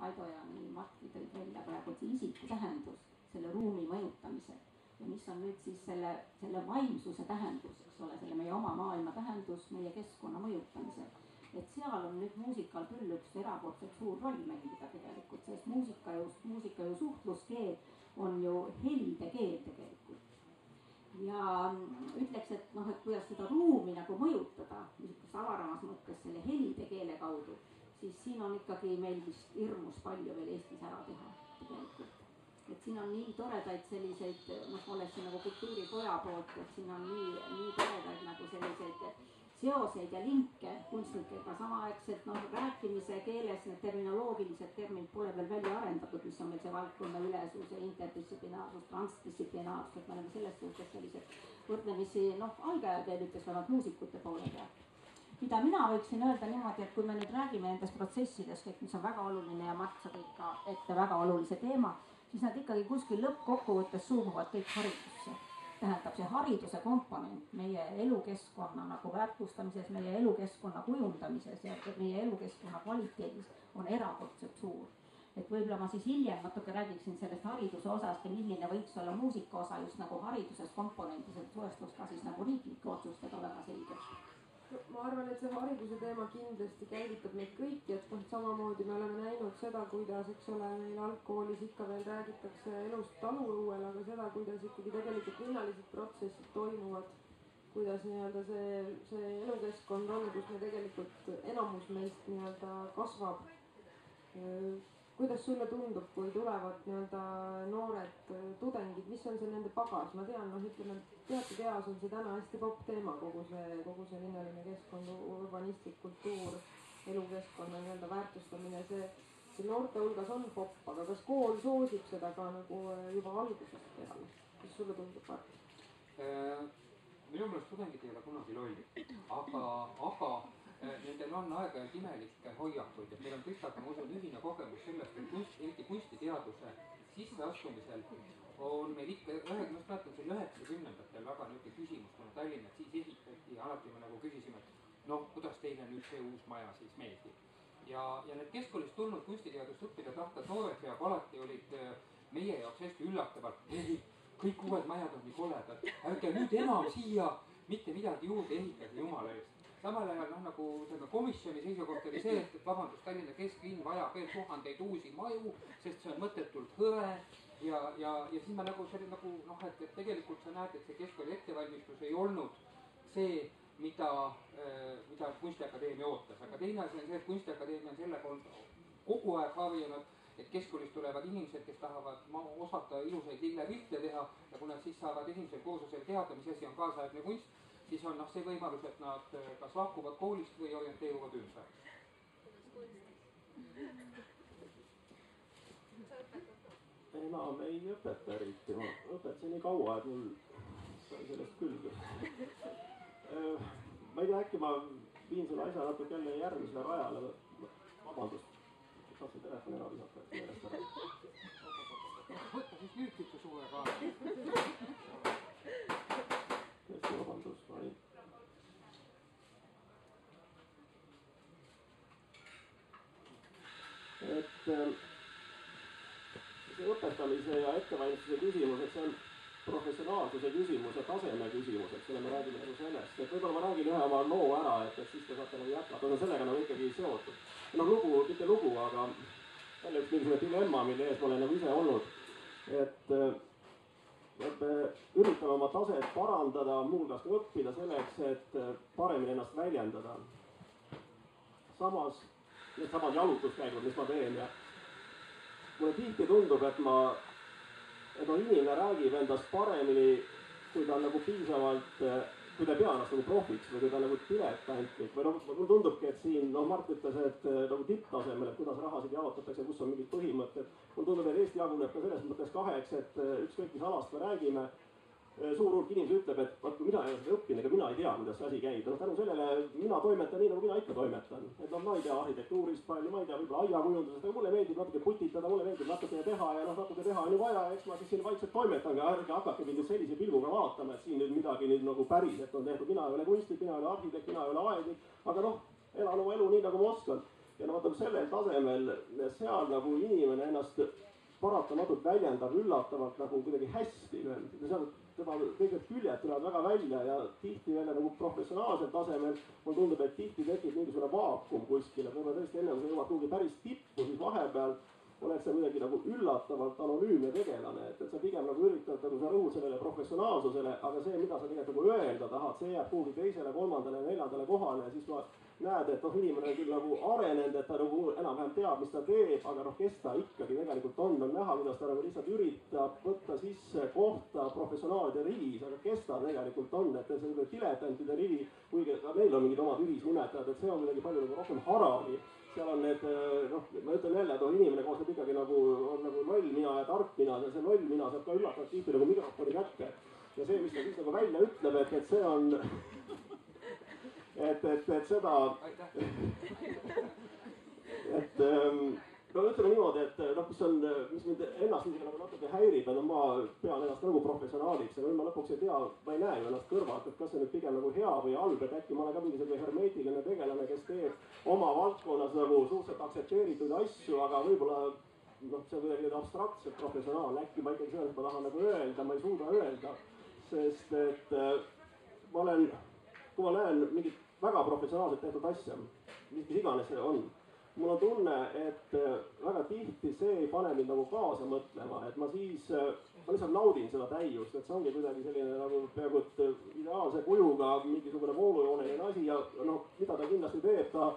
Kaido ja nii Martki tõid välja praegu, et see isiku tähendus, selle ruumi mõjutamisel ja mis on nüüd siis selle, selle vaimsuse tähendus, eks ole, selle meie oma maailma tähendus meie keskkonna mõjutamisel. et seal on nüüd muusikal küll üks erakordselt suur roll mängida tegelikult, sest muusika ju, muusika ju suhtluskeel on ju helide keel tegelikult ja ütleks, et noh, et kuidas seda ruumi nagu mõjutada niisuguses avaramas mõttes selle helide keele kaudu, siis siin on ikkagi meil vist hirmus palju veel Eestis ära teha tegelikult. et siin on nii toredaid selliseid, noh, olles siin nagu kultuuripoja poolt, et siin on nii, nii toredaid nagu selliseid seoseid ja linke kunstnikega samaaegselt noh, rääkimise keeles need terminoloogilised terminid pole veel välja arendatud, mis on meil see valdkonna ülesus ja interdistsiplinaarsus, transdistsiplinaarsus, et me oleme selles suhtes sellised võrdlemisi noh, algajad ütles vähemalt muusikute poole pealt mida mina võiksin öelda niimoodi, et kui me nüüd räägime nendest protsessidest, kõik, mis on väga oluline ja Mart, sa tõid ka ette väga olulise teema, siis nad ikkagi kuskil lõppkokkuvõttes suumuvad kõik haridusse tähendab see hariduse komponent meie elukeskkonna nagu väärtustamises, meie elukeskkonna kujundamises ja meie elukeskkonna kvaliteedis on erakordselt suur. et võib-olla ma siis hiljem natuke räägiksin sellest hariduse osast ja milline võiks olla muusika osa just nagu hariduses komponendis, et suhestus ka siis nagu riiklike otsustega väga selgelt ma arvan, et see hariduse teema kindlasti käivitab meid kõiki, et noh, samamoodi me oleme näinud seda, kuidas, eks ole, meil algkoolis ikka veel räägitakse elust taluõuel, aga seda, kuidas ikkagi tegelikult linnalised protsessid toimuvad, kuidas nii-öelda see, see elukeskkond on, kus me tegelikult, enamus meist nii-öelda kasvab kuidas sulle tundub, kui tulevad nii-öelda noored äh, tudengid, mis on see nende pagas, ma tean, noh, ütleme teatud eas on see täna hästi popp teema, kogu see, kogu see linnaline keskkond, urbanistlik kultuur, elukeskkonna nii-öelda väärtustamine, see, see noorte hulgas on popp, aga kas kool soosib seda ka nagu äh, juba algusest peale, mis sulle tundub, Mart? Äh, minu meelest tudengid ei ole kunagi lollid, aga, aga nendel on aeg-ajalt imelikke hoiakuid, et meil on Kristaga, ma usun, ühine kogemus sellest, et kunst, eriti kunstiteaduse sisseastumisel on meil ikka, ühe, ma just mäletan, see oli üheksakümnendatel väga niisugune küsimus, kuna Tallinnas siis ehitati ja alati me nagu küsisime, et noh, kuidas teile nüüd see uus maja siis meeldib. ja, ja need keskkoolist tulnud kunstiteadust õppida tahta noored peaaegu alati olid äh, meie jaoks hästi üllatavalt, ei, kõik uued majad on nii koledad, ärge nüüd enam siia mitte midagi juurde ehitage, jumala eest samal ajal noh, nagu ütleme, komisjoni seisukoht oli see, et, vabandust, Tallinna kesklinn vajab veel tuhandeid uusi maju, sest see on mõttetult hõre. Ja, ja, ja siis ma nagu see oli nagu noh, et, et tegelikult sa näed, et see keskkooli ettevalmistus ei olnud see, mida, äh, mida Kunstiakadeemia ootas, aga teine asi on see, et Kunstiakadeemia on olnud kogu aeg harjunud, et keskkoolist tulevad inimesed, kes tahavad osata ilusaid lillepilte teha. Ja kui nad siis saavad esimesel kursusel teada, mis asi on kaasaegne kunst siis on noh, see võimalus, et nad äh, kas lahkuvad koolist või orienteeruvad ümber. enam ei õpeta eriti, ma õpetasin nii kaua, et mul sai sellest küll. Äh, ma ei tea, äkki ma viin selle asja natuke jälle järgmisele rajale. vabandust, tahtsin telefoni ära visata, et meelest ära. võta siis lüükitse suure kaasa tõesti vabandust, ma ei. et äh, see õpetamise ja ettevalmistuse küsimus, et see on professionaalsuse küsimus ja taseme küsimus, eks ole, me räägime nagu sellest, et võib-olla ma räägin ühe oma loo ära, et, et siis te saate nagu jätkata, on sellega nagu ikkagi seotud. noh, lugu, mitte lugu, aga jälle üks mingisugune dilemma, mille ees ma olen nagu ise olnud. et et me üritame oma taset parandada, muuhulgas ka õppida selleks, et paremini ennast väljendada. samas, needsamad jalutuskäigud, mis ma teen ja mulle tihti tundub, et ma, et no inimene räägib endast paremini, kui ta on nagu piisavalt äh, kui ta ei pea ennast nagu profiks või kui ta nagu diletantlik või noh, mulle tundubki, et siin noh, Mart ütles, et äh, nagu tipptasemel, et kuidas rahasid jaotatakse, kus on mingid põhimõtted. mulle tundub, et Eesti jaguneb ka selles mõttes kaheks, et äh, ükskõik mis alast me räägime suur hulk inimesi ütleb, et kui mina ei ole seda õppinud, ega mina ei tea, kuidas see asi käib. noh, tänu sellele mina toimetan nii, nagu mina ikka toimetan. et noh, ma ei tea arhitektuurist palju, ma ei tea võib-olla aiakujundusest, aga mulle meeldib natuke putitada, mulle meeldib natukene teha ja noh, natuke teha on ju vaja, eks ma siis siin vaikselt toimetan, aga ärge hakake mind nüüd sellise pilguga vaatama, et siin nüüd midagi nüüd nagu päriselt on tehtud. mina ei ole kunstnik, mina ei ole arhitekt, mina ei ole aednik, aga noh, elan oma elu nii, nagu ma oskan ja no vaata sellel tasemel seal nagu inimene ennast paratamatult väljendab üllatavalt nagu kuidagi hästi veel, seal tema kõik need küljed tulevad väga välja ja tihti veel nagu professionaalsel tasemel mulle tundub, et tihti tekib mingisugune vaakum kuskil, et võib-olla tõesti enne kui jõuad kuhugi päris tippu, siis vahepeal oled sa kuidagi nagu üllatavalt anonüümne tegelane, et, et sa pigem nagu üritad nagu sa rõhud sellele professionaalsusele, aga see, mida sa tegelikult nagu öelda tahad, see jääb kuhugi teisele, kolmandale, neljandale kohale ja siis ma näed, et noh, inimene küll nagu arenenud, et ta nagu enam-vähem teab, mis ta teeb, aga noh, kes ta ikkagi tegelikult on, on näha, kuidas ta nagu lihtsalt üritab võtta sisse kohta professionaalide rivis, aga kes ta tegelikult on, et selline diletantide rivi, kuigi ka meil on mingid omad ühisnimetajad, et see on kuidagi palju nagu rohkem harali seal on need noh, ma ütlen jälle, et noh, inimene koosneb ikkagi nagu, on nagu loll mina ja tark mina ja see loll mina saab ka üllatavalt tihti nagu mikrofoni kätte. ja see, mis ta siis nagu välja ütleb, et, et see on et, et, et seda, et ähm, no ütleme niimoodi, et noh, mis on, mis mind ennast isegi nagu natuke häirib ja no ma pean ennast nagu professionaaliks ja ma lõpuks ei tea, ma ei näe ju ennast kõrvalt, et kas see nüüd pigem nagu hea või halb, et äkki ma olen ka mingi selline hermeetiline tegelane, kes teeb oma valdkonnas nagu suhteliselt aktsepteeritud asju, aga võib-olla noh, see on kuidagi nüüd abstraktselt professionaalne, äkki ma ikkagi seda, et ma tahan nagu öelda, ma ei suuda öelda, sest et äh, ma olen, kui ma näen mingit väga professionaalselt tehtud asja, mis, mis iganes see on. Mul on tunne, et äh, väga tihti see ei pane mind nagu kaasa mõtlema, et ma siis, äh, ma lihtsalt naudin seda täiust, et see ongi kuidagi selline nagu peaaegu et äh, ideaalse kujuga mingisugune voolujooneline asi ja noh, mida ta kindlasti teeb, ta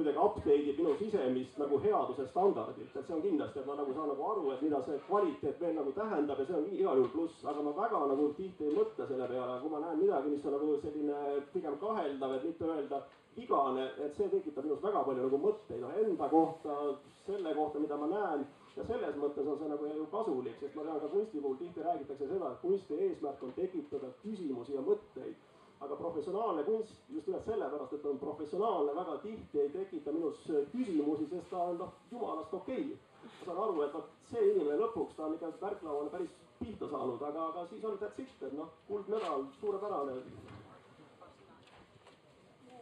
kuidagi update ib minu sisemist nagu headuse standardit, et see on kindlasti, et ma nagu saan nagu aru, et mida see kvaliteet veel nagu tähendab ja see on igal juhul pluss, aga ma väga nagu tihti ei mõtle selle peale, kui ma näen midagi, mis on nagu selline pigem kaheldav, et mitte öelda vigane, et see tekitab minus väga palju nagu mõtteid, noh enda kohta, selle kohta, mida ma näen. Ja selles mõttes on see nagu ju kasulik, sest ma tean ka kunsti puhul tihti räägitakse seda, et kunsti eesmärk on tekitada küsimusi ja mõtteid. Aga professionaalne kunst just nimelt sellepärast, et on professionaalne, väga tihti ei tekita minus küsimusi, sest ta on noh, jumalast okei okay. ma saan aru, et vot see inimene lõpuks, ta on ikka värklauale päris pihta saanud, aga, aga siis on that's it, et noh, kuldmedal, suurepärane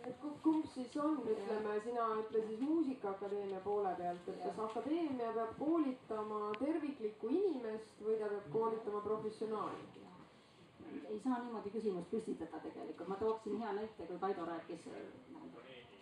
et kumb siis on, ütleme, sina ütle siis Muusikaakadeemia poole pealt, et kas akadeemia peab koolitama terviklikku inimest või ta peab koolitama professionaali? Ei saa niimoodi küsimust püstitada tegelikult, ma tooksin hea näite, kui Kaido rääkis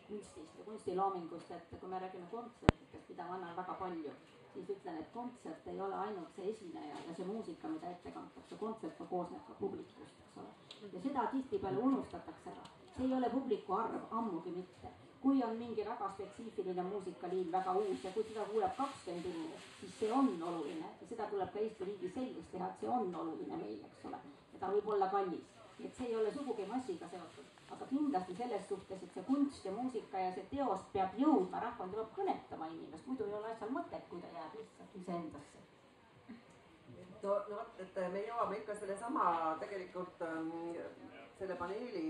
kunstist ja kunstiloomingust, et kui me räägime kontsertidest, mida ma annan väga palju, siis ütlen, et kontsert ei ole ainult see esineja ja see muusika, mida ette kantakse, kontsert koosneb ka publikust, eks ole. ja seda tihtipeale unustatakse ära see ei ole publiku arv, ammugi mitte. kui on mingi väga spetsiifiline muusikaliin, väga uus ja kui seda kuuleb kakskümmend inimest, siis see on oluline ja seda tuleb ka Eesti riigis selgeks teha, et see on oluline meil, eks ole. Ta võib olla kallis, nii et see ei ole sugugi massiga seotud, aga kindlasti selles suhtes, et see kunst ja muusika ja see teos peab jõudma rahvani, ta peab kõnetama inimest, muidu ei ole asjal mõtet, kui ta jääb lihtsalt iseendasse no, no vot, et me jõuame ikka sellesama tegelikult ähm, selle paneeli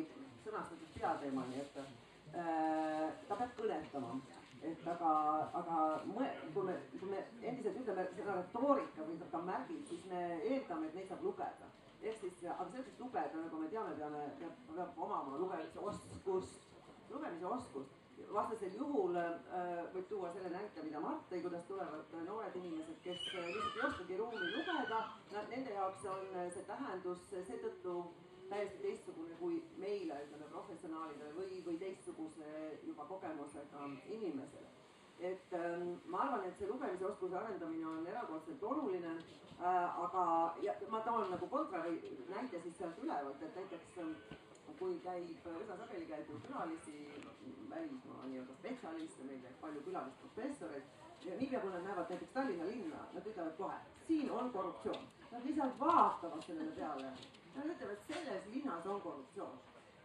sõnastatud peateemani, et äh, ta peab kõnetama. et aga, aga mõe, kui me, kui me endiselt ütleme seda retoorika või ka märgid, siis me eeldame, et neid saab lugeda. Ehk siis, aga selleks, et lugeda, nagu me teame, peame, peab, peab omama lugemise oskust, lugemise oskust vastasel juhul äh, võib tuua selle näite, mida Mart tõi, kuidas tulevad noored inimesed, kes lihtsalt ei oskagi ruumi lugeda. Nende jaoks on see tähendus seetõttu täiesti teistsugune kui meile, ütleme professionaalidele või, või teistsuguse juba kogemusega inimesele. Et ähm, ma arvan, et see lugemisoskuse arendamine on erakordselt oluline äh,, aga ja ma toon nagu kontra või näite siis sealt ülevalt, et näiteks ähm, kui käib, üsna sageli käib ju külalisi, välismaa nii-öelda spetsialiste, meil käib palju külalisprofessoreid ja niipea, kui nad näevad näiteks Tallinna linna, nad ütlevad kohe, siin on korruptsioon. Nad lihtsalt vaatavad sellele peale Nad ütlevad, selles linnas on korruptsioon.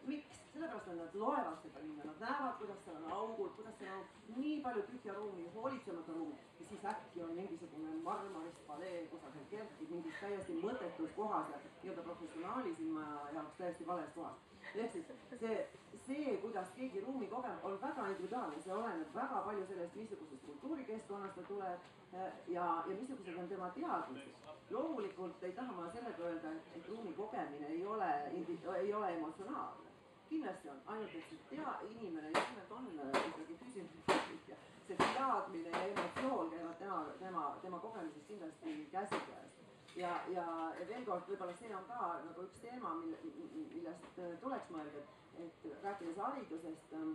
miks? Sellepärast, et nad loevad seda linna, nad näevad, kuidas seal on augud, kuidas seal on nii palju tühja ruumi, hoolitsemata ruumi ja siis äkki on mingisugune Marmarist palee kusagil kerkib mingis täiesti mõttetus kohas ja nii-öelda professionaali silma jaoks täiesti vales kohas. ehk siis see, see, kuidas keegi ruumi kogeb, on väga individuaalne, see oleneb väga palju sellest, missugusest kultuurikeskkonnast ta tuleb ja, ja missugused on tema teadmised loomulikult ei taha ma sellega öelda, et ruumi kogemine ei ole, ei ole emotsionaalne. Kindlasti on, ainult et see tea-, inimene just nimelt on äh, ikkagi füüsiline ja see teadmine ja emotsioon käivad tema, tema, tema kogemusest kindlasti käsikäes. ja, ja veel kord, võib-olla see on ka nagu üks teema, mille, millest äh, tuleks mõelda, et, et rääkides haridusest ähm,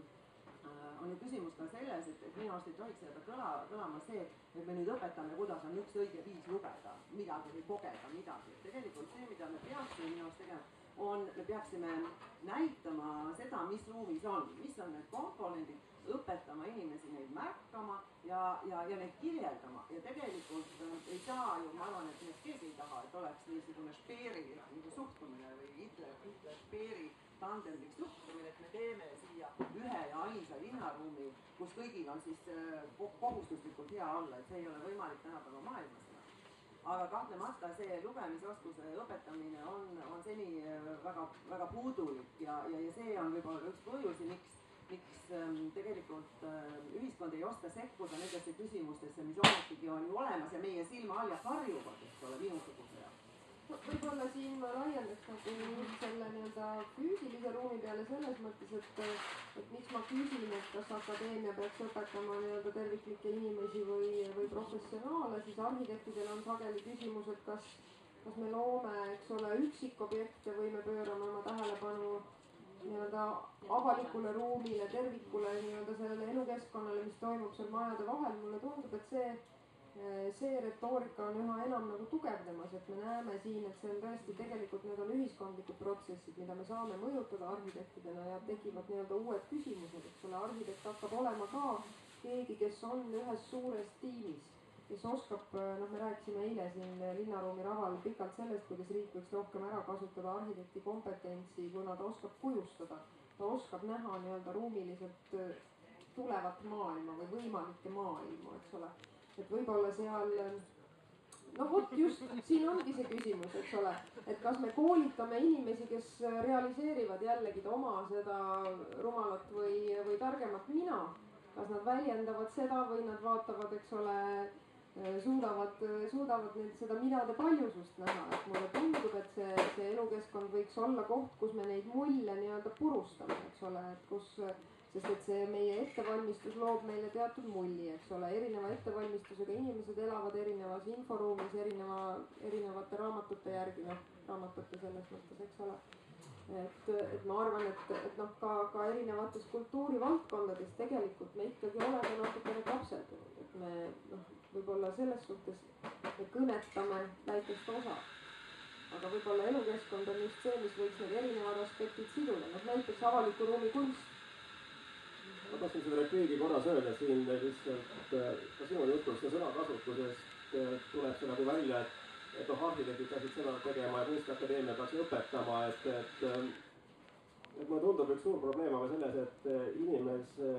äh, on ju küsimus ka selles, et, et minu arust ei tohiks jääda kõla, kõlama see, et me nüüd õpetame, kuidas on üks õige viis lugeda midagi või kogeda midagi. tegelikult see, mida me peaksime minu arust tegema, on, me peaksime näitama seda, mis ruumis on, mis on need komponendid, õpetama inimesi neid märkama ja, ja, ja neid kirjeldama. Ja tegelikult äh, ei saa ju, ma arvan, et nüüd keegi ei taha, et oleks niisugune Speeri nagu suhtumine või Hitler, Hitler Speeri tandemlik suhtumine, et me teeme siia ühe ja ainsa linnaruumi, kus kõigil on siis äh, kohustuslikult hea olla, et see ei ole võimalik tänapäeva maailmas aga kahtlemata see lugemisoskuse õpetamine on, on seni äh, väga, väga puudulik ja, ja, ja see on võib-olla üks põhjusi, miks, miks ähm, tegelikult äh, ühiskond ei oska sekkuda nendesse küsimustesse, mis ometigi on ju olemas ja meie silma all ja karjuvad, eks ole, minusuguse jaoks võib-olla siin ma laiendaks nagu selle nii-öelda füüsilise ruumi peale selles mõttes, et, et miks ma küsin, et kas akadeemia peaks õpetama nii-öelda terviklikke inimesi või, või professionaale, siis arhitektidel on sageli küsimus, et kas, kas me loome, eks ole, üksikobjekte või me pöörame oma tähelepanu nii-öelda avalikule ruumile, tervikule, nii-öelda sellele elukeskkonnale, mis toimub seal majade vahel, mulle tundub, et see see retoorika on üha enam nagu tugevnemas, et me näeme siin, et see on tõesti tegelikult, need on ühiskondlikud protsessid, mida me saame mõjutada arhitektidena ja tekivad nii-öelda uued küsimused, eks ole, arhitekt hakkab olema ka keegi, kes on ühes suures tiimis, kes oskab, äh, noh, me rääkisime eile siin linnaruumi raval pikalt sellest, kuidas riik võiks rohkem ära kasutada arhitekti kompetentsi, kuna ta oskab kujustada, ta oskab näha nii-öelda ruumiliselt äh, tulevat maailma või võimalikke maailmu, eks ole et võib-olla seal no vot just, siin ongi see küsimus, eks ole, et kas me koolitame inimesi, kes realiseerivad jällegi oma seda rumalat või, või targemat mina, kas nad väljendavad seda või nad vaatavad, eks ole, suudavad, suudavad neid, seda minade paljusust näha, et mulle tundub, et see, see elukeskkond võiks olla koht, kus me neid mulle nii-öelda purustame, eks ole, et kus sest et see meie ettevalmistus loob meile teatud mulli, eks ole, erineva ettevalmistusega inimesed elavad erinevas inforuumis erineva, erinevate raamatute järgi, noh, raamatute selles mõttes, eks ole. et, et ma arvan, et, et noh, ka, ka erinevates kultuurivaldkondades tegelikult me ikkagi oleme natukene kapseldunud, et me noh, võib-olla selles suhtes me kõnetame väikest osa. Aga võib-olla elukeskkond on just see, mis võiks need erinevad aspektid siduda, noh näiteks avaliku ruumi kunst ma tahtsin selle repliigi korras öelda siin lihtsalt ka sinu jutust ja sõnakasutusest äh, tuleb see nagu välja, et, et noh, arhitektid peaksid seda tegema ja Kunstiakadeemia peaks õpetama, et, et ähm, et mulle tundub, üks suur probleem on selles, et äh, inimese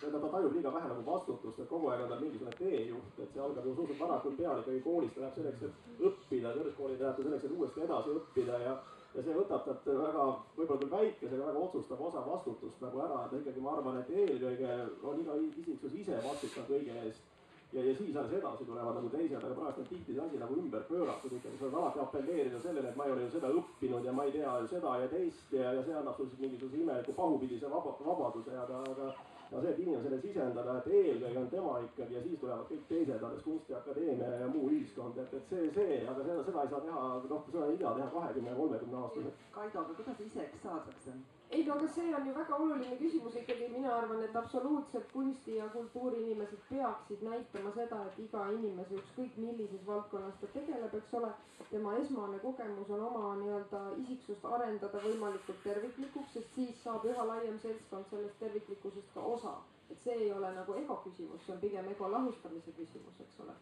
tähendab, ta tajub liiga vähe nagu vastutust, et kogu aeg on tal mingisugune teejuht, et see algab ju suhteliselt varakult peale ikkagi koolis, ta läheb selleks, et õppida, kõrgkooli läheb ta selleks, et uuesti edasi õppida ja ja see võtab talt väga, võib-olla küll väikese, aga väga otsustava osa vastutust nagu ära, et ikkagi ma arvan, et eelkõige on iga isiksus ise vastutav kõige eest. ja, ja siis alles edasi tulevad nagu teised, aga praegu on tihti see asi nagu ümber pööratud. Ikkagi, sa saad alati apelleerida sellele, et ma ei ole ju seda õppinud ja ma ei tea ju seda ja teist ja, ja see annab sulle mingisuguse imeliku pahupidise vaba, vabaduse, aga, aga aga see, et inimesele sisendada, et eelkõige on tema ikkagi ja siis tulevad kõik teised, alles Kunstiakadeemia ja muu ühiskond, et, et see, see, aga seda, seda ei saa teha, noh, seda ei saa teha kahekümne ja kolmekümne aastaselt. Kaido, aga kuidas iseks saadakse? Ei no aga see on ju väga oluline küsimus ikkagi, mina arvan, et absoluutselt kunsti ja kultuuriinimesed peaksid näitama seda, et iga inimese, ükskõik millises valdkonnas ta tegeleb, eks ole, tema esmane kogemus on oma nii-öelda isiksust arendada võimalikult terviklikuks, sest siis saab üha laiem seltskond sellest terviklikkusest ka osa. et see ei ole nagu ego küsimus, see on pigem ego lahustamise küsimus, eks ole.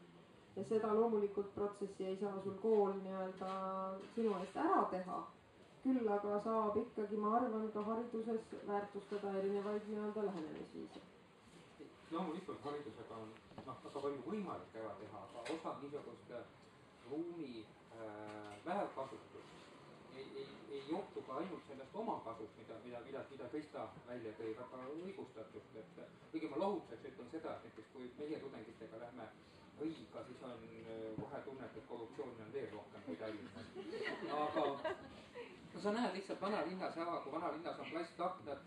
ja seda loomulikult protsessi ei saa sul kool nii-öelda sinu eest ära teha küll aga saab ikkagi, ma arvan, ka hariduses väärtustada erinevaid nii-öelda lähenemisviise. loomulikult haridusega on noh, väga palju võimalik ära teha, aga osa niisugust ruumi äh, väärkasutust ei, ei, ei johtu ka ainult sellest omakasust, mida, mida, mida, mida Krista välja tõi väga õigustatult, et kuigi ma lohutuseks ütlen seda, et näiteks kui meie tudengitega lähme Riiga, siis on äh, kohe tunnet, et korruptsiooni on veel rohkem kui Tallinnas. aga sa näed lihtsalt vanalinnas ära, kui vanalinnas on plastaknad,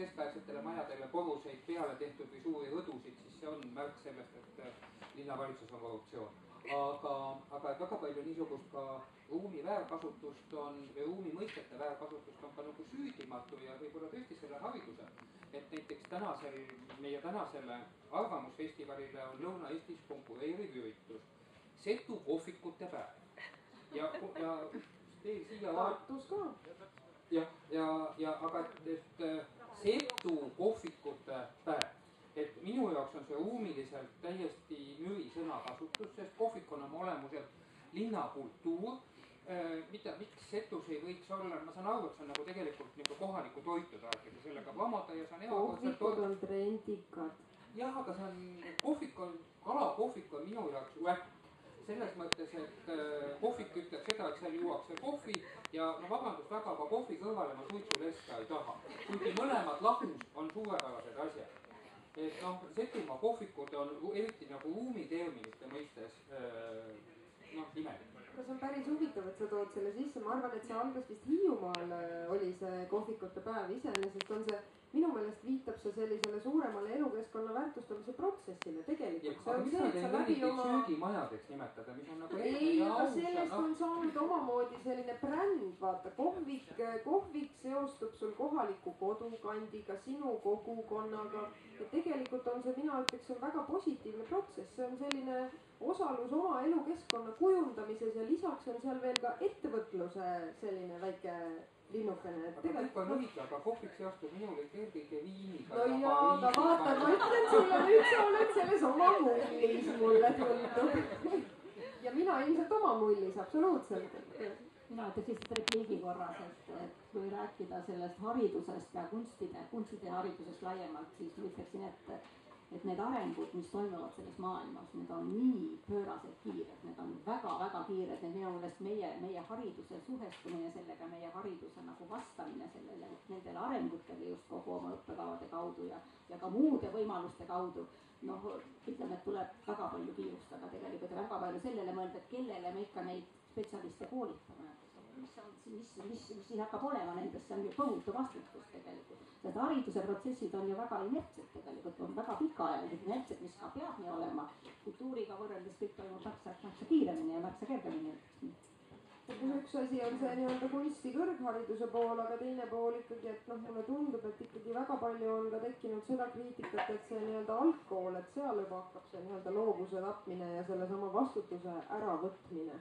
keskaegsetele majadele koruseid peale tehtud või suuri rõdusid, siis see on märk sellest, et äh, linnavalitsus on korruptsioon. aga, aga et väga palju niisugust ka ruumi väärkasutust on või ruumi mõistete väärkasutust on ka nagu süüdimatu ja võib-olla tõesti selle hariduse. et näiteks tänasel, meie tänasele Arvamusfestivalile on Lõuna-Eestis konkureeriv üritus Setu kohvikute päev. ja, ja siia Tartus ka. jah, ja, ja, ja aga et, et setu kohvikute päev. et minu jaoks on see ruumiliselt täiesti müüri sõnakasutus, sest kohvik on oma olemuselt linnakultuur äh,. mida, miks setus ei võiks olla, ma saan aru, et see on nagu tegelikult nagu kohalikku toitu tahate sellega plamada ja see on erakordselt kohvikud on trendikad. jah, aga see on, kohvik on, kalakohvik on minu jaoks väpp selles mõttes, et äh, kohvik ütleb seda, et seal juuakse kohvi ja no vabandust väga, aga kohvi kõrvale ma suitsulesta ei taha. kuigi mõlemad lahus on suurepärased asjad. et noh, Setimaa kohvikud on eriti nagu ruumiterminite mõistes äh, noh, imelik aga see on päris huvitav, et sa tood selle sisse, ma arvan, et see algas vist Hiiumaal äh, oli see kohvikute päev, iseenesest on see minu meelest viitab see sellisele suuremale elukeskkonna väärtustamise protsessile tegelikult. oma... söögimajadeks nimetada, mis on nagu ei, aga sellest no. on saanud omamoodi selline bränd, vaata kohvik, kohvik seostub sul kohaliku kodukandiga, sinu kogukonnaga. ja tegelikult on see, mina ütleks, see on väga positiivne protsess, see on selline osalus oma elukeskkonna kujundamises ja lisaks on seal veel ka ettevõtluse selline väike linnukene, tegelikult. kõik on õige, aga kohvik seostub minule eelkõige viiniga. no jaa, aga vaata, ma ütlen sulle, nüüd sa oled selles oma mullis, mulle tundub. ja mina ilmselt oma mullis, absoluutselt. mina ütleks lihtsalt repliigi korras, et, et kui rääkida sellest haridusest ja kunstide, kunstide haridusest laiemalt, siis ma ütleksin, et et need arengud, mis toimuvad selles maailmas, need on nii pööraselt kiired, need on väga-väga kiired, et minu meelest meie, meie hariduse suhestumine sellega, meie hariduse nagu vastamine sellele, nendele arengutele just kogu oma õppekavade kaudu ja, ja ka muude võimaluste kaudu, noh, ütleme, et tuleb väga palju kiirustada tegelikult ja väga palju sellele mõelda, et kellele me ikka neid spetsialiste koolitame mis on, mis, mis, mis siis hakkab olema nendes, see on ju tohutu vastutus tegelikult. sest hariduse protsessid on ju väga inertsed tegelikult, on väga pikaajalised, inertsed, mis ka peab nii olema. kultuuriga võrreldes kõik toimub märksa, märksa kiiremini ja märksa kergemini, nii üks asi on see nii-öelda kunsti kõrghariduse pool, aga teine pool ikkagi, et noh, mulle tundub, et ikkagi väga palju on ka tekkinud seda kriitikat, et see nii-öelda algkool, et seal juba hakkab see nii-öelda loovuse tapmine ja sellesama vastutuse äravõtmine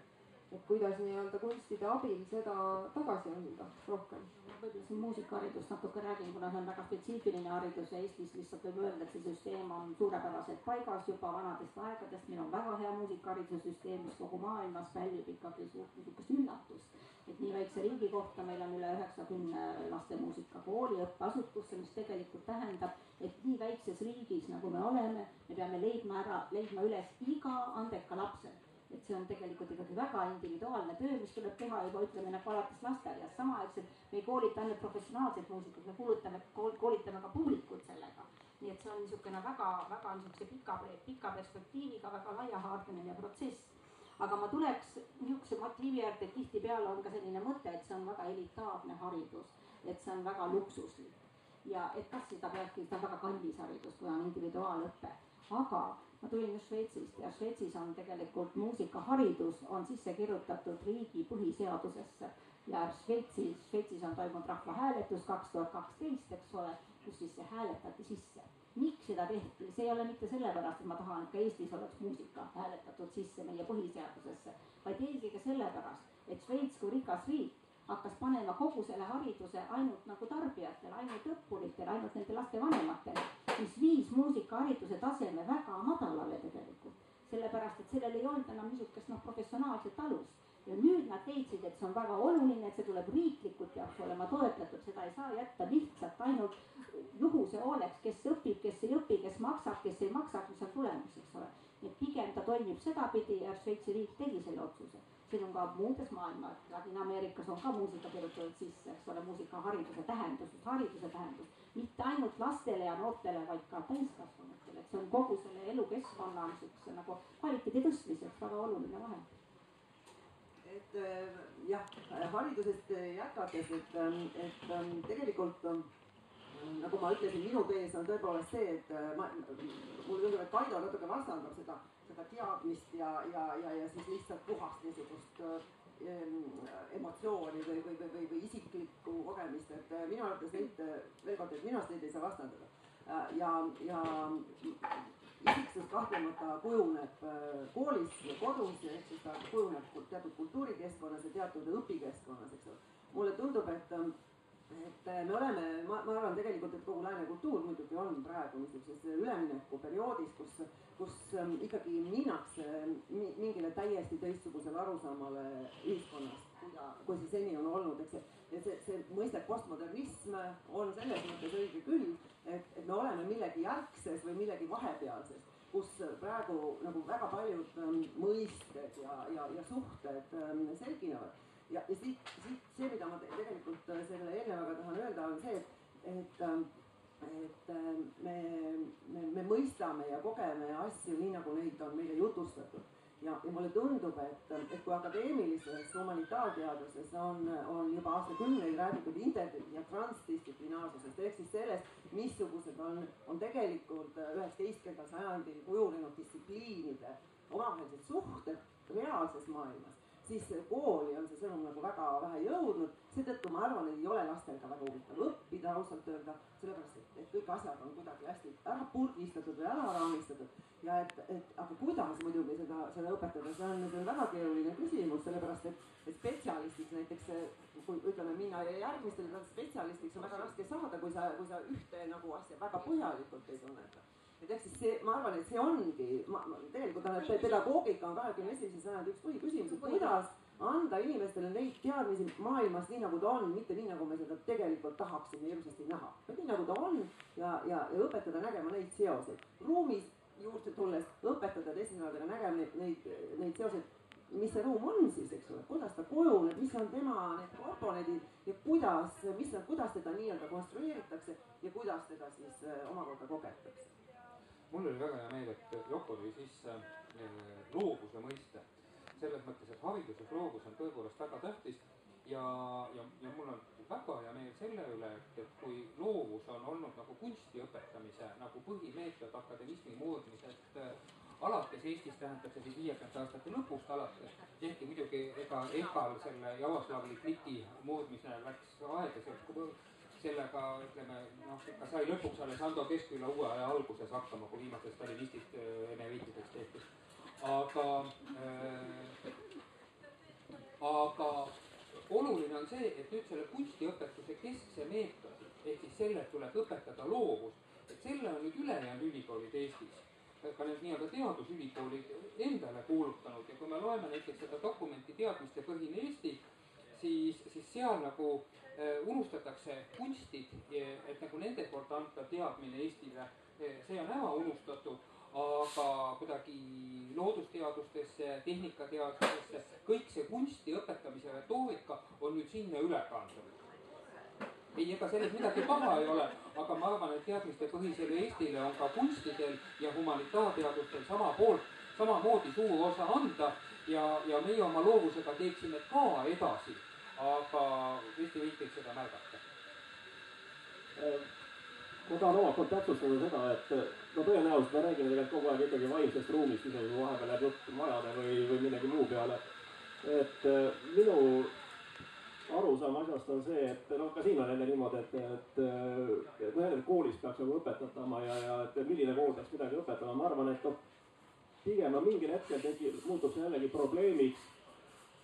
et kuidas nii-öelda kunstide abil seda tagasi anda rohkem? võib-olla siin muusikaharidust natuke räägin, kuna see on väga spetsiifiline haridus ja Eestis lihtsalt võib öelda, et see süsteem on suurepäraselt paigas juba vanadest aegadest, meil on väga hea muusikahariduse süsteem, mis kogu maailmas väljub ikkagi suurt niisugust üllatust. et nii väikse riigi kohta meil on üle üheksakümne lastemuusikakooli õppeasutusse, mis tegelikult tähendab, et nii väikses riigis, nagu me oleme, me peame leidma ära, leidma üles iga andeka lapse et see on tegelikult ikkagi väga individuaalne töö, mis tuleb teha juba ütleme nagu alates lasteaiast, samaaegselt me ei koolita ainult professionaalset muusikat, me kuulutame, koolitame ka publikut sellega. nii et see on niisugune väga, väga niisuguse pika, pika perspektiiviga väga laiahaardeline protsess. aga ma tuleks niisuguse motiivi juurde, et tihtipeale on ka selline mõte, et see on väga elitaarne haridus, et see on väga luksuslik ja et kas seda peabki, ta on väga kallis haridus, kui on individuaalõpe, aga ma tulin just Šveitsist ja Šveitsis on tegelikult muusikaharidus on sisse kirjutatud riigi põhiseadusesse ja Šveitsis, Šveitsis on toimunud rahvahääletus kaks tuhat kaksteist, eks ole, kus siis see hääletati sisse. miks seda tehti, see ei ole mitte sellepärast, et ma tahan, et ka Eestis oleks muusika hääletatud sisse meie põhiseadusesse, vaid eelkõige sellepärast, et Šveits kui rikas riik hakkas panema kogu selle hariduse ainult nagu tarbijatele, ainult õppuritele, ainult nende laste vanematele, mis viis muusikahariduse taseme väga. Sellepärast, et sellel ei olnud enam niisugust noh, professionaalset alust. ja nüüd nad leidsid, et see on väga oluline, et see tuleb riiklikult peaks olema toetatud, seda ei saa jätta lihtsalt ainult juhuse hooleks, kes õpib, kes ei õpi, kes maksab, kes ei maksa, mis on tulemus, eks ole. et pigem ta toimib sedapidi ja Šveitsi riik tegi selle otsuse siin on ka muudes maailma, Ladina-Ameerikas on ka muusika kirjutatud sisse, eks ole, muusikahariduse tähendus, hariduse tähendus, mitte ainult lastele ja noortele, vaid ka täiskasvanutele, et see on kogu selle elukeskkonna niisuguse nagu kvaliteedi tõstmiseks väga oluline vahend. et äh, jah, haridusest jätkates, et, ähm, et ähm, tegelikult ähm, nagu ma ütlesin, minu tees on tõepoolest see, et äh, ma, mulle tundub, et Kaido natuke vastandab seda, seda teadmist ja, ja, ja, ja siis lihtsalt puhast niisugust ähm, emotsiooni või, või, või, või, või isiklikku kogemist, et äh, minu arvates neid, veel kord, et minu arust neid ei saa vastandada. ja, ja isiksus kahtlemata kujuneb äh, koolis ja kodus ehk siis ta kujuneb teatud kultuurikeskkonnas ja teatud õpikeskkonnas, eks ole. mulle tundub, et, ähm, et äh, me oleme, ma, ma arvan tegelikult, et kogu lääne kultuur muidugi on praegu niisuguses üleminekuperioodis, kus, kus ähm, ikkagi minnakse mingile täiesti teistsugusele arusaamale ühiskonnast, kuida, kui see seni on olnud, eks. ja see, see mõiste postmodernism on selles mõttes õige küll et, et me oleme millegi järgses või millegi vahepealses, kus praegu nagu väga paljud ähm, mõisted ja, ja, ja suhted ähm, selginevad. ja, ja siit, siit see, mida ma te, tegelikult äh, selle eelnevaga tahan öelda, on see, et, et ähm, et me, me, me mõistame ja kogeme asju nii, nagu neid on meile jutustatud ja, ja mulle tundub, et, et kui akadeemilises humanitaarteaduses on, on juba aastakümneid räägitud inter- ja transdistsiplinaarsusest ehk siis sellest, missugused on, on tegelikult üheksateistkümnendal sajandil kujunenud distsipliinide omavahelised suhted reaalses maailmas siis kooli on see sõnum nagu väga vähe jõudnud, seetõttu ma arvan, et ei ole lastel ka väga huvitav õppida ausalt öelda, sellepärast et, et kõik asjad on kuidagi hästi ära purgistatud või ära raamistatud. Ja et, et aga kuidas muidugi seda, seda õpetada, see on, see on väga keeruline küsimus, sellepärast et, et spetsialistiks näiteks kui ütleme, minna järgmistele spetsialistiks on väga raske saada, kui sa, kui sa ühte nagu asja väga põhjalikult ei tunneta et ehk siis see, ma arvan, et see ongi, ma, ma tegelikult arvan, et pedagoogika on kahekümne esimese sajandi üks põhiküsimusi, kuidas anda inimestele neid teadmisi maailmast nii, nagu ta on, mitte nii, nagu me seda tegelikult tahaksime hirmsasti näha. nii, nagu ta on ja, ja, ja õpetada nägema neid seoseid. ruumis juurde tulles õpetada teisele nägema neid, neid, neid seoseid, mis see ruum on siis, eks ole, kuidas ta kujuneb, mis on tema need komponendid ja kuidas, mis, kuidas teda nii-öelda konstrueeritakse ja kuidas teda siis äh, omakorda kogetakse mul oli väga hea meel, et Yoko tõi sisse eh, loovuse mõiste. selles mõttes, et hariduses loovus on tõepoolest väga tähtis ja, ja, ja mul on väga hea meel selle üle, et, et kui loovus on olnud nagu kunsti õpetamise nagu põhimeetod akademismi moodmisest äh, alates Eestis tähendab see siis viiekümnendate aastate lõpust alates, ehkki muidugi ega EKA-l selle Jaroslavi kliki moodmisel läks aega, see sellega ütleme noh, ikka sai lõpuks alles Ando Keskküla uue aja alguses hakkama, kui viimased stalinistid äh, emeriitideks tehti. aga äh,, aga oluline on see, et nüüd selle kunstiõpetuse keskse meetodi ehk siis selle, et tuleb õpetada loovust, et selle on nüüd ülejäänud ülikoolid Eestis ka need nii-öelda teadusülikoolid endale kuulutanud ja kui me loeme näiteks seda dokumenti Teadmistepõhine Eesti, siis, siis seal nagu unustatakse kunstid, et nagu nende poolt antav teadmine Eestile, äh, see on ära unustatud, aga kuidagi loodusteadustesse, tehnikateadustesse, kõik see kunsti õpetamise retoorika on nüüd sinna üle kandunud. ei, ega selles midagi paha ei ole, aga ma arvan, et teadmistepõhisele Eestile on ka kunstidel ja humanitaarteadustel sama poolt, samamoodi suur osa anda ja, ja meie oma loovusega teeksime ka edasi aga Eesti riik võiks seda märgata. ma tahan omalt poolt täpsustada seda, et no tõenäoliselt me räägime tegelikult kogu aeg ikkagi vaimsest ruumist, isegi kui vahepeal läheb jutt majade või, või millegi muu peale. et minu arusaam asjast on see, et noh, ka siin on jälle niimoodi, et, et, et noh, jälle koolis peaks nagu õpetatama ja, ja et milline kool peaks midagi õpetama, ma arvan, et noh, pigem no mingil hetkel tekib, muutub see jällegi probleemiks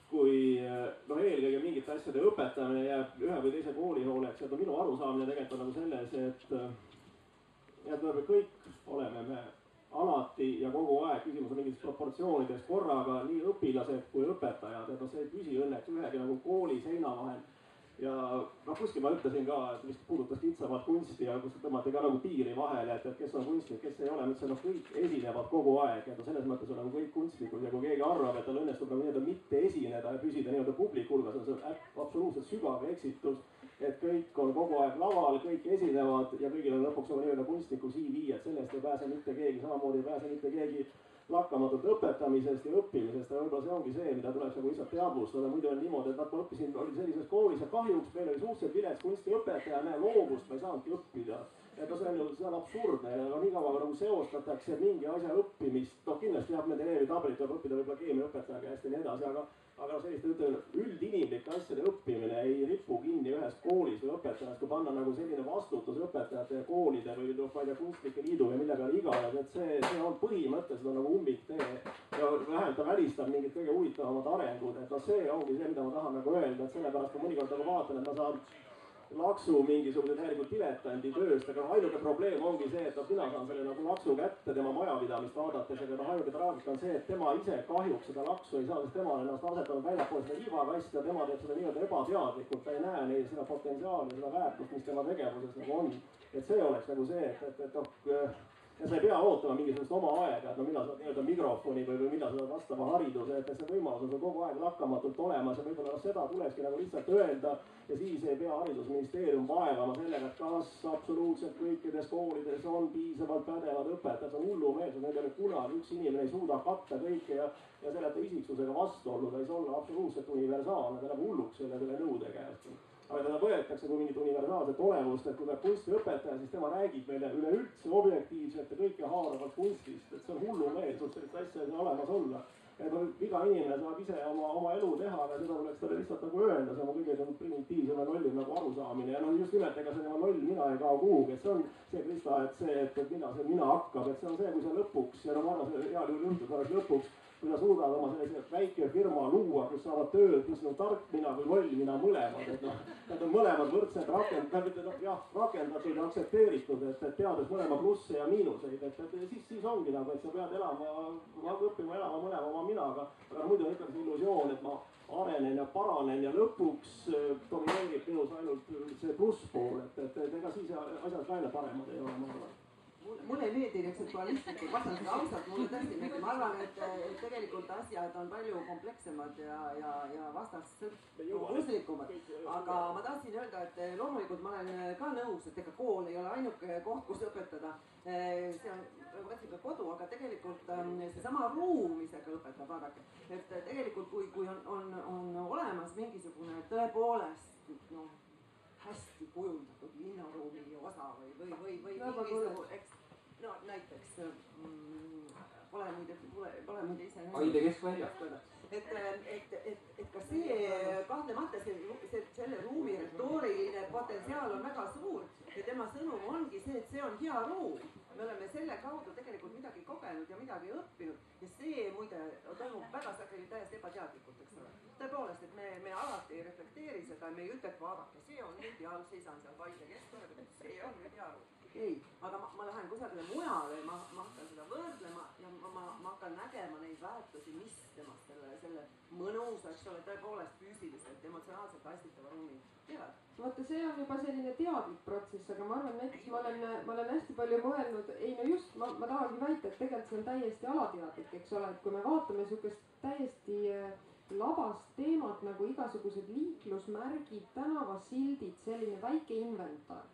kui noh, eelkõige mingite asjade õpetamine jääb ühe või teise kooli hooleks ja no minu arusaamine tegelikult on nagu selles, et et me kõik oleme me alati ja kogu aeg, küsimus on mingites proportsioonides korraga nii õpilased kui õpetajad, et noh, see ei püsi õnneks ühegi nagu kooli seina vahel ja noh, kuskil ma ütlesin ka, et vist puudutas kitsamat kunsti ja kus tõmmati ka nagu piiri vahele, et, et kes on kunstnik, kes ei ole, ma ütlesin, noh, kõik esinevad kogu aeg ja no selles mõttes on nagu kõik kunstnikud ja kui keegi arvab, et tal õnnestub nagu nii-öelda mitte esineda ja püsida nii-öelda publiku hulgas, on see absoluutselt sügav eksitus. et kõik on kogu aeg laval, kõik esinevad ja kõigil on lõpuks oma nii-öelda kunstniku CV, et sellest ei pääse mitte keegi, samamoodi ei pääse mitte keegi lakkamatult õpetamisest ja õppimisest ja võib-olla see ongi see, mida tuleks nagu lihtsalt teadvustada, muidu on niimoodi, et ma õppisin, olin sellises koolis ja kahjuks meil oli suhteliselt vilets kunstiõpetaja, näe loovust ma ei saanudki õppida. et no see on ju, see on absurdne ja no nii kaua nagu seostatakse mingi asja õppimist, noh kindlasti jah, Mendelejevi tabelit tuleb õppida võib-olla keemiaõpetaja käest ja nii edasi, aga aga selliste, ütleme, üldinimlike asjade õppimine ei ripu kinni ühes koolis või õpetajas, kui panna nagu selline vastutus õpetajate ja koolide või noh, ma ei tea, kunstnike liidu või mille peale iganes, et see, see on põhimõtteliselt on nagu ummiktee. ja vähemalt ta välistab mingid kõige huvitavamad arengud, et noh, see ongi see, mida ma tahan nagu öelda, et sellepärast ma mõnikord nagu vaatan, et ma saan laksu mingisuguse täielikult diletandi tööst, aga ainuke probleem ongi see, et noh, mina saan selle nagu laksu kätte tema majapidamist vaadates, aga noh, ainuke traagika on see, et tema ise kahjuks seda laksu ei saa, sest tema on ennast asetanud väljapoole seda liivakasti ja tema teeb seda nii-öelda ebateadlikult, ta ei näe neil seda potentsiaali, seda väärtust, mis tema tegevuses nagu on. et see oleks nagu see, et, et, et noh ja sa ei pea ootama mingisugust oma aega, et no millal sa saad nii-öelda mikrofoni või, või millal sa saad vastava hariduse, et see võimalus on sul kogu aeg lakkamatult olemas ja võib-olla noh, seda tulekski nagu lihtsalt öelda ja siis ei pea haridusministeerium vaevama sellega, et kas absoluutselt kõikides koolides on piisavalt pädevad õpetajad, see on hullumeelsus, need ei ole kunagi, üks inimene ei suuda katta kõike ja ja selle isiksusega vastuollu, ta ei saa olla absoluutselt universaalne, ta läheb hulluks selle, selle nõude käest aga teda võetakse kui mingit universaalset olemust, et kui tuleb kunstiõpetaja, siis tema räägib meile üleüldse objektiivselt ja kõike haaravalt kunstist, et see on hullumeelsus, sellist asja ei saa olemas olla. et no iga inimene saab ise oma, oma elu teha, aga seda tuleks talle lihtsalt nagu öelda, see on kõige primitiivsem ja lollim nagu arusaamine. Ja no just nimelt, ega see tema loll mina ei kao kuhugi, et see on see, Krista, et see, et, et millal see mina hakkab, et see on see, kui sa lõpuks ja no ma arvan, see heal juhul juhtub alles lõpuks kui sa suudad oma sellise väike firma luua, kus saavad tööd nii sinu tark mina kui loll mina mõlemad, et noh, nad on mõlemad võrdselt rakend-, mitte noh, jah, rakendatud ja aktsepteeritud, et, et teades mõlema plusse ja miinuseid, et, et siis, siis ongi nagu, et sa pead elama, õppima elama mõlema oma minaga, aga muidu on ikkagi see illusioon, et ma arenen ja paranen ja lõpuks äh, domineerib minus ainult see plusspool, et, et, et ega siis asjad ka jälle paremad ei ole, ma arvan mulle ei meeldi niisugused dualistlikud vastased, ausalt mulle tõesti meeldib, ma arvan, et, et tegelikult asjad on palju komplekssemad ja, ja, ja vastaslikumad. aga ma tahtsin öelda, et loomulikult ma olen ka nõus, et ega kool ei ole ainuke koht, kus õpetada. see on, nagu ma ütlesin, ka kodu, aga tegelikult ähm, seesama ruum ise ka õpetab, vaadake. et tegelikult, kui, kui on, on, on olemas mingisugune tõepoolest noh, hästi kujundatud linnaruumi osa või, või, või, või mingisugune, eks no näiteks mm, pole muide, pole, muide ise. Aide keskvälja. et, et, et, et ka see kahtlemata see, see, selle ruumi retooriline potentsiaal on väga suur ja tema sõnum ongi see, et see on hea ruum. me oleme selle kaudu tegelikult midagi kogenud ja midagi õppinud ja see muide toimub väga sageli täiesti ebateadlikult, eks ole. tõepoolest, et me, me alati ei reflekteeri seda, me ei ütle, et vaadake, see on nüüd ja seisan seal Paide keskväljakul, see on nüüd hea ruum ei, aga ma, ma lähen kusagile mujale, ma, ma hakkan seda võrdlema ja ma, ma, ma hakkan nägema neid väärtusi, mis temast selle, selle mõnusa, eks ole, tõepoolest füüsiliselt, emotsionaalselt haistitava ruumi teevad. vaata, see on juba selline teadlik protsess, aga ma arvan, näiteks ma olen, ma olen hästi palju mõelnud, ei no just, ma, ma tahangi väita, et tegelikult see on täiesti alateadlik, eks ole, et kui me vaatame sihukest täiesti äh, labast teemat nagu igasugused liiklusmärgid, tänavasildid, selline väike inventar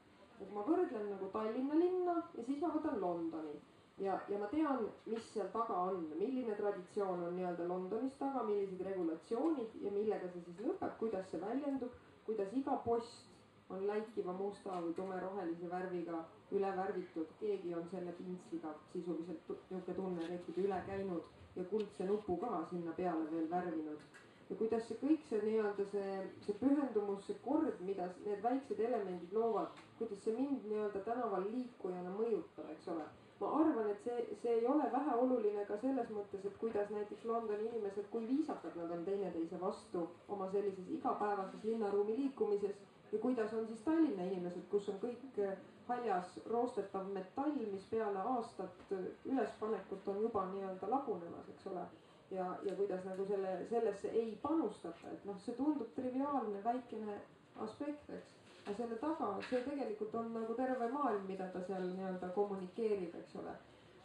ma võrdlen nagu Tallinna linna ja siis ma võtan Londoni. Ja, ja ma tean, mis seal taga on, milline traditsioon on nii-öelda Londonis taga, millised regulatsioonid ja millega see siis lõpeb, kuidas see väljendub, kuidas iga post on läikiva musta või tumerohelise värviga üle värvitud, keegi on selle pintsliga sisuliselt niisugune tunne tekib üle käinud ja kuldse nupu ka sinna peale veel värvinud ja kuidas see kõik see nii-öelda see, see pühendumus, see kord, mida need väiksed elemendid loovad, kuidas see mind nii-öelda tänaval liikujana mõjutab, eks ole. ma arvan, et see, see ei ole väheoluline ka selles mõttes, et kuidas näiteks Londoni inimesed, kui viisakad nad on teineteise vastu oma sellises igapäevases linnaruumi liikumises ja kuidas on siis Tallinna inimesed, kus on kõik haljas roostetav metall, mis peale aastat ülespanekut on juba nii-öelda lagunemas, eks ole ja, ja kuidas nagu selle, sellesse ei panustata, et noh, see tundub triviaalne väikene aspekt, eks. aga selle taga, see tegelikult on nagu terve maailm, mida ta seal nii-öelda kommunikeerib, eks ole.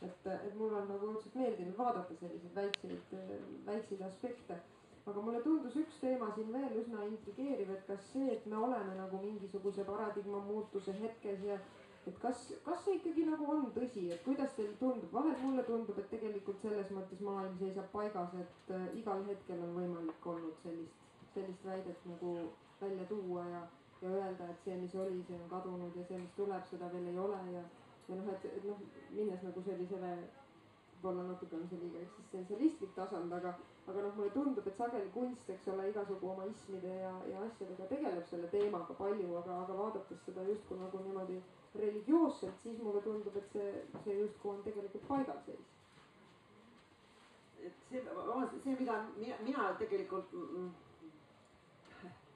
et, et mul on nagu õudselt meeldinud vaadata selliseid väikseid, väikseid aspekte. aga mulle tundus üks teema siin veel üsna intrigeeriv, et kas see, et me oleme nagu mingisuguse paradigma muutuse hetkes ja et kas, kas see ikkagi nagu on tõsi, et kuidas teile tundub, vahel mulle tundub, et tegelikult selles mõttes maailm seisab paigas, et äh, igal hetkel on võimalik olnud sellist, sellist väidet nagu välja tuua ja, ja öelda, et see, mis oli, see on kadunud ja see, mis tuleb, seda veel ei ole ja, ja noh, et, et noh, minnes nagu sellisele, võib-olla natuke on see liiga eksistentsialistlik tasand, aga, aga noh, mulle tundub, et sageli kunst, eks ole, igasugu oma ismide ja, ja asjadega tegeleb selle teemaga palju, aga, aga vaadates seda justkui nagu niimoodi religioosselt, siis mulle tundub, et see, see justkui on tegelikult paigalseis. et see, see, mida mina, mina tegelikult mm,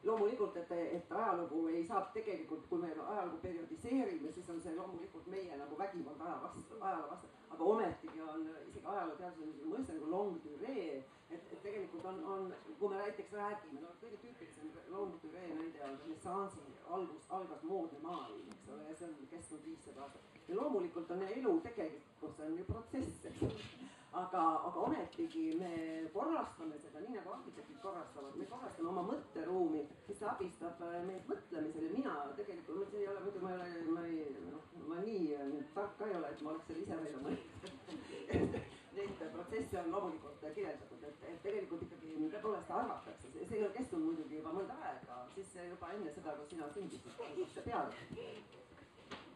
loomulikult, et, et ajalugu ei saa tegelikult, kui me ajalugu perioodiseerime, siis on see loomulikult meie nagu vägivald aja vastu, ajaloo vastu. aga ometigi on isegi ajalooteaduses mõiste nagu longue durée, et, et tegelikult on, on, kui me näiteks räägime, no kõige tüüpilisem longue durée näide on renessansi algus, algas moodne maailm, eks ole, ja see on kestnud viissada aastat. ja loomulikult on elu tegelikult, see on ju protsess, eks ole aga, aga ometigi me korrastame seda nii nagu arhitektid korrastavad, me korrastame oma mõtteruumi, mis abistab äh, meid mõtlemisel. Ja mina tegelikult, see ei ole muidu, ma ei ole, ma ei, noh, ma nii äh, tark ka ei ole, et ma oleks selle ise välja mõelnud. Neid protsesse on loomulikult kirjeldatud, et, et tegelikult ikkagi tõepoolest arvatakse, see ei ole kestnud muidugi juba mõnda aega, siis juba enne seda, kui sina sündisid, peale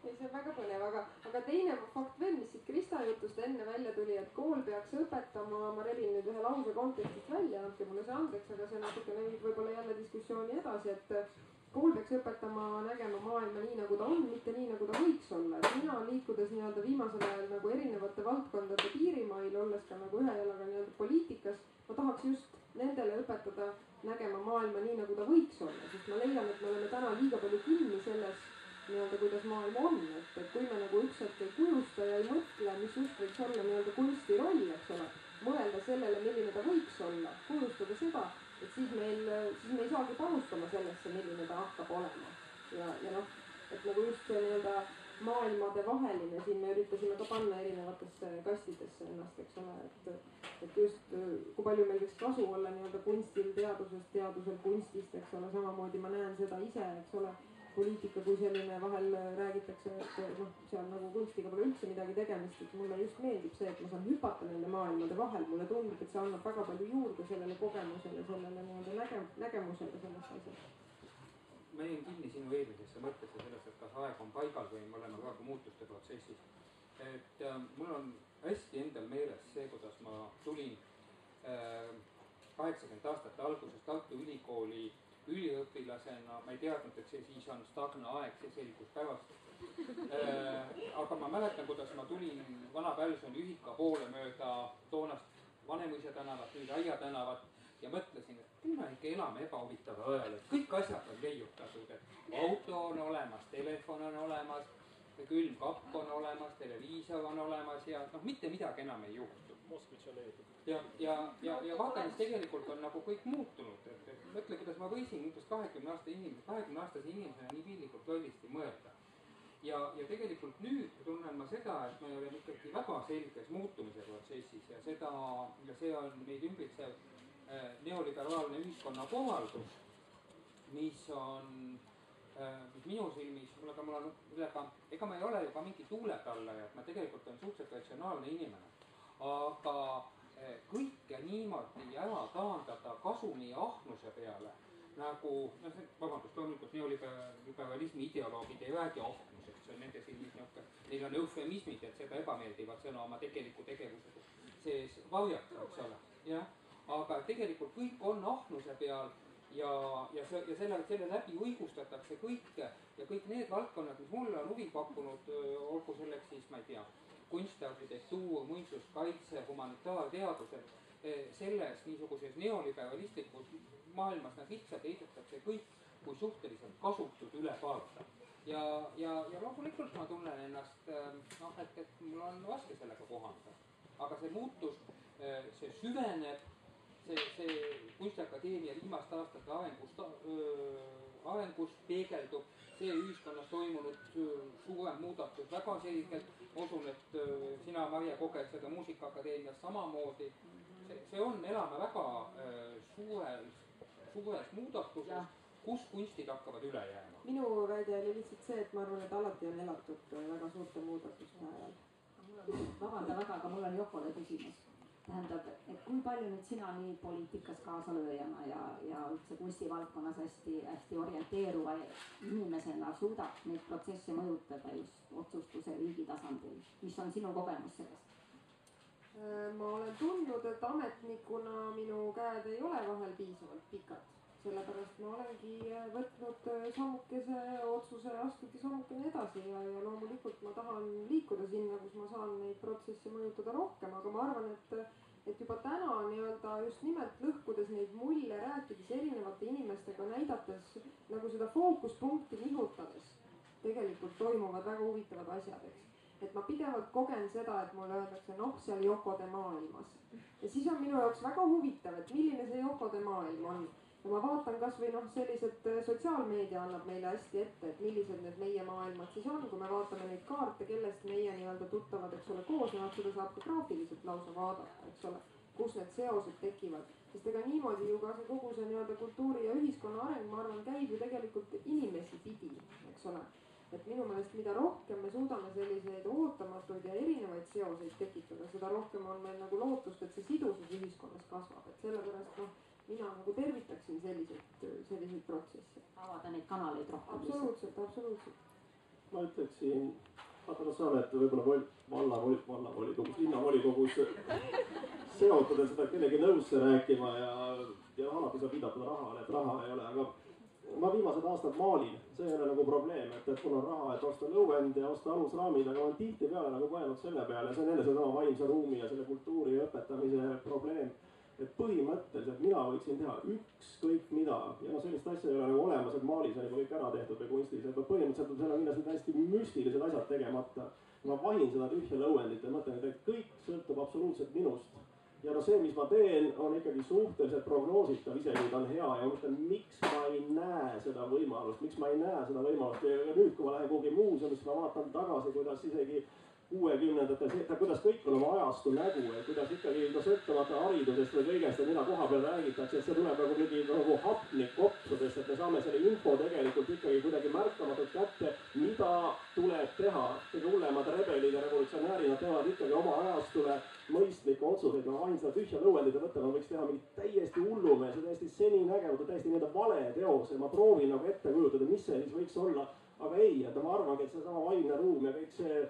ei, see on väga põnev, aga, aga teine fakt veel, mis siit Krista jutust enne välja tuli, et kool peaks õpetama, ma rebin nüüd ühe lause kontekstist välja, andke mulle see andeks, aga see natukene viib võib-olla jälle diskussiooni edasi, et kool peaks õpetama nägema maailma nii, nagu ta on, mitte nii, nagu ta võiks olla. et mina liikudes nii-öelda viimasel ajal nagu erinevate valdkondade piirimail, olles ka nagu ühe jalaga nii-öelda poliitikas, ma tahaks just nendele õpetada nägema maailma nii, nagu ta võiks olla, sest ma leian, et me oleme täna liiga palju kinni selles nii-öelda, kuidas maailm on, et, et kui me nagu üks hetk ei kujusta ja ei mõtle, mis just võiks olla nii-öelda kunsti roll, eks ole, mõelda sellele, milline ta võiks olla, kujustada seda, et siis meil, siis me ei saagi panustama sellesse, milline ta hakkab olema. ja, ja noh, et nagu just see nii-öelda maailmade vaheline, siin me üritasime ka panna erinevatesse kastidesse ennast, eks ole, et, et just kui palju meil võiks kasu olla nii-öelda kunstil teadusest, teadusel kunstist, eks ole, samamoodi ma näen seda ise, eks ole poliitika kui selline, vahel räägitakse, et noh, seal nagu kunstiga pole üldse midagi tegemist, et mulle just meeldib see, et ma saan hüpata nende maailmade vahel, mulle tundub, et see annab väga palju juurde sellele kogemusele, sellele nii-öelda näge-, nägemusele sellest asjast. ma jäin kinni sinu eelmisesse mõttesse sellest, et kas aeg on paigal või me oleme praegu muutuste protsessis. et äh, mul on hästi endal meeles see, kuidas ma tulin äh, kaheksakümnendate äh, aastate alguses Tartu Ülikooli äh, üliõpilasena ma ei teadnud, et see siis on Stagna aeg, see selgus päevast äh,. aga ma mäletan, kuidas ma tulin Vana Pälsoni ühika poole mööda toonast Vanemuise tänavat, nüüd Aia tänavat ja mõtlesin, et küll me ikka elame ebahuvitaval ajal, et kõik asjad on leiutatud, et auto on olemas, telefon on olemas, külmkapp on olemas, televiisor on olemas ja noh, mitte midagi enam ei juhtu Moskvitš on leiutatud. ja, ja, ja, ja vaata, mis tegelikult on nagu kõik muutunud, et, et mõtle, kuidas ma võisin umbes kahekümne aasta inimese, kahekümne aastase inimesena nii pillikult lollisti mõelda. ja, ja tegelikult nüüd tunnen ma seda, et me oleme ikkagi väga selges muutumise protsessis ja seda, ja see on meid ümbritsev äh, neoliberaalne ühiskonnakorraldus, mis on äh, mis minu silmis, mul aga, mul on, millega, ega ma ei ole ju ka mingi tuuletallaja, et ma tegelikult olen suhteliselt ratsionaalne inimene aga eh, kõike niimoodi ära taandada kasumi ja ahnuse peale, nagu noh, vabandust, loomulikult neoliberalismi ideoloogid ei räägi ahnusest, see on nende silmis niisugune, neil on eufemismid, et seda ebameeldivat sõna oma tegeliku tegevuse sees varjata, eks ole, jah. aga tegelikult kõik on ahnuse peal ja, ja see, ja selle, selle läbi õigustatakse kõike ja kõik need valdkonnad, mis mulle on huvi pakkunud, olgu selleks siis, ma ei tea kunst, arhitektuur, muinsuskaitse, humanitaarteadused, eh, selles niisuguses neoliberalistlikus maailmas nad lihtsalt heidetakse kõik kui suhteliselt kasutud üle parda. ja, ja, ja loomulikult ma tunnen ennast eh, noh, et, et mul on raske sellega kohaneda. aga see muutus, eh, see süveneb, see, see Kunstiakadeemia viimaste aastate arengus arengus peegeldub see ühiskonnas toimunud suurem muudatus väga selgelt. ma usun, et sina, Maie, koged seda Muusikaakadeemias samamoodi. see, see on, elame väga suures, suures muudatuses, kus kunstid hakkavad üle jääma. minu väide oli lihtsalt see, et ma arvan, et alati on elatud väga suurte muudatuste ajal. vabandan väga, aga mul on Yokole küsimus tähendab, et kui palju nüüd sina nii poliitikas kaasalööjana ja, ja üldse kunstivaldkonnas hästi, hästi orienteeruva inimesena suudad neid protsesse mõjutada just otsustuse riigi tasandil, mis on sinu kogemus sellest? Äh, ma olen tundnud, et ametnikuna minu käed ei ole vahel piisavalt pikad, sellepärast ma olengi võtnud sammukese otsuse astuda sammukene edasi ja, ja loomulikult ma tahan liikuda sinna, kus ma saan neid protsesse mõjutada rohkem, aga ma arvan, et et juba täna nii-öelda just nimelt lõhkudes neid mulle, rääkides erinevate inimestega, näidates nagu seda fookuspunkti nihutades, tegelikult toimuvad väga huvitavad asjad, eks. et ma pidevalt kogen seda, et mulle öeldakse, noh, seal Yokode maailmas. ja siis on minu jaoks väga huvitav, et milline see Yokode maailm on ja ma vaatan kasvõi noh, sellised äh, sotsiaalmeedia annab meile hästi ette, et millised need meie maailmad siis on, kui me vaatame neid kaarte, kellest meie nii-öelda tuttavad, eks ole, koosnevad, seda saab ka graafiliselt lausa vaadata, eks ole, kus need seosed tekivad. sest ega niimoodi ju ka see kogu see nii-öelda kultuuri ja ühiskonna areng, ma arvan, käib ju tegelikult inimesi pidi, eks ole. et minu meelest, mida rohkem me suudame selliseid ootamatuid ja erinevaid seoseid tekitada, seda rohkem on meil nagu lootust, et see sidusus ühiskonnas kasvab, et sellepärast noh mina nagu tervitaksin selliseid, selliseid protsesse. avada neid kanaleid rohkem. absoluutselt, absoluutselt. ma ütleksin, sa oled võib-olla vol-, vallavoli, vallavolikogus, linnavolikogus seotud, et seda kellegi nõusse rääkima ja, ja alati saab viidata rahale, et raha ei ole, aga ma viimased aastad maalin, see ei ole nagu probleem, et, et mul on raha, et osta lõuend ja osta alusraamid, aga ma olen tihtipeale nagu mõelnud selle peale, see on jälle seesama vaimse ruumi ja selle kultuuri õpetamise probleem et põhimõtteliselt mina võiksin teha ükskõik mida ja noh, sellist asja ei ole nagu olemas, et maalis on juba kõik ära tehtud või kunstis, et põhimõtteliselt on seal kindlasti täiesti müstilised asjad tegemata. ma vahin seda tühja lõuendit ja mõtlen, et kõik sõltub absoluutselt minust. ja no see, mis ma teen, on ikkagi suhteliselt prognoositav, isegi kui ta on hea ja ma mõtlen, miks ma ei näe seda võimalust, miks ma ei näe seda võimalust ja nüüd, kui ma lähen kuhugi muuseumisse, ma vaatan tagasi, kuidas isegi kuuekümnendatel, kuidas kõik on oma ajastu nägu ja kuidas ikkagi no sõltumata haridusest või kõigest mida koha peal räägitakse, et see tuleb nagu mingi nagu hapnik kopsudest, et me saame selle info tegelikult ikkagi kuidagi märkamatult kätte, mida tuleb teha. kõige hullemad rebelid ja revolutsionäärid, nad teevad ikkagi oma ajastule mõistlikke otsuseid, vahin seda tühja lõuendit ja mõtlen, ma võiks teha mingit täiesti hullumeelse, täiesti seninägematu, täiesti nii-öelda vale teose, ma proovin nagu ette kujutada, mis see siis võiks olla, aga ei, et ma arvangi, et seesama vaimne ruum ja kõik see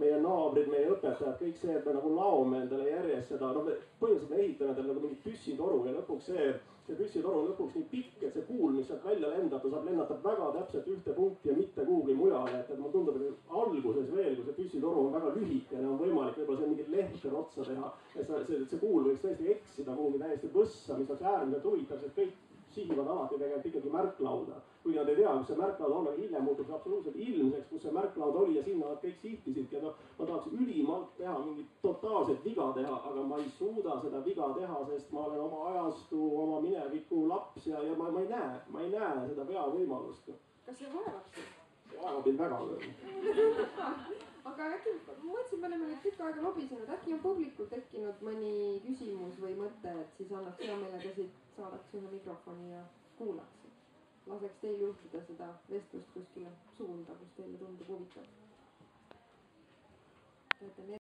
meie naabrid, meie õpetajad, kõik see, et me nagu laome endale järjest seda, noh, me põhimõtteliselt me ehitame endale nagu mingit püssitoru ja lõpuks see, see püssitoru on lõpuks nii pikk, et see kuul, mis sealt välja lendab, ta saab lennata väga täpselt ühte punkti ja mitte kuhugi mujale, et, et mulle tundub, et alguses veel, kui see püssitoru on väga lühikene, on võimalik võib-olla seal mingit lehte otsa teha. et see, see, see kuul võiks tõesti eksida kuhugi täiesti võssa, mis oleks äärmiselt huvitav, sest kõik sihivad alati tegelikult ikkagi märklauda. kuigi nad ei tea, kus see märklaud on, aga hiljem muutub see absoluutselt ilmseks, kus see märklaud oli ja sinna nad kõik sihtisidki ja noh, ma tahaks ülimalt teha mingit totaalset viga teha, aga ma ei suuda seda viga teha, sest ma olen oma ajastu, oma mineviku laps ja, ja ma, ma ei näe, ma ei näe seda veavõimalust. kas see vaevab sind? vaevab mind väga aga äkki, ma mõtlesin, me oleme nüüd tükk aega lobisenud, äkki on publikul tekkinud mõni küsimus või mõte, et siis annaks hea meelega siit saadaks ühe mikrofoni ja kuulaks. laseks teil juhtida seda vestlust kuskile suunda, kus teile tundub huvitav.